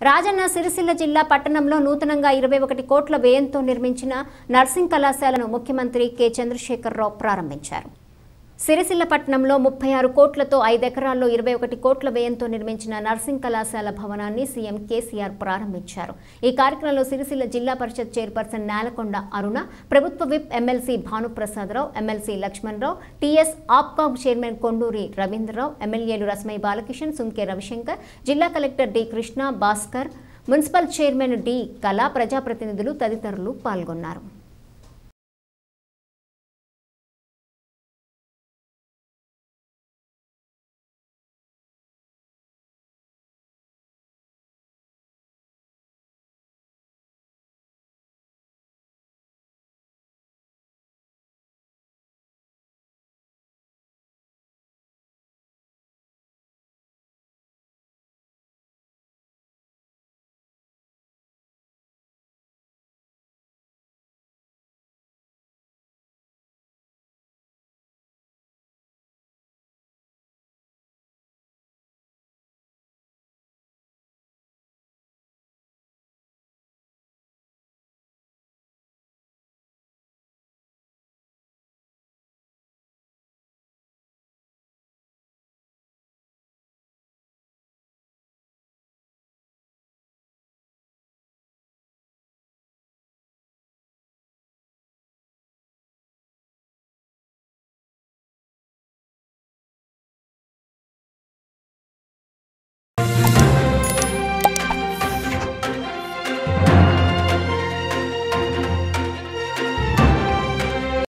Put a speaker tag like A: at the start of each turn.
A: రాజన్న సిరిసిల్ల జిల్లా పట్టణంలో నూతనంగా ఇరవై ఒకటి కోట్ల వ్యయంతో నిర్మించిన నర్సింగ్ కళాశాలను ముఖ్యమంత్రి కె. చంద్రశేఖరరావు ప్రారంభించారు. సిరిసిల్లపట్నంలో ముప్పై ఆరు కోట్లతో ఐదెకరాల్లో ఇరవై ఒకటి కోట్ల వ్యయంతో నిర్మించిన నర్సింగ్ కళాశాల భవనాన్ని సీఎం కేసీఆర్ ప్రారంభించారు. ఈ కార్యక్రమంలో సిరిసిల్ల జిల్లా పరిషత్ చైర్పర్సన్ నేలకొండ అరుణ ప్రభుత్వ whip MLC Bhanuprasadarao MLC Lakshmanarao TS Apcob chairman Konduri Ravindrarao ఎమ్మెల్యేలు రస్మై బాలకిషన్ సుంకే రవిశంకర్ జిల్లా collector D Krishna Bhaskar municipal chairman D Kala ప్రజాప్రతినిధులు తదితరులు పాల్గొన్నారు.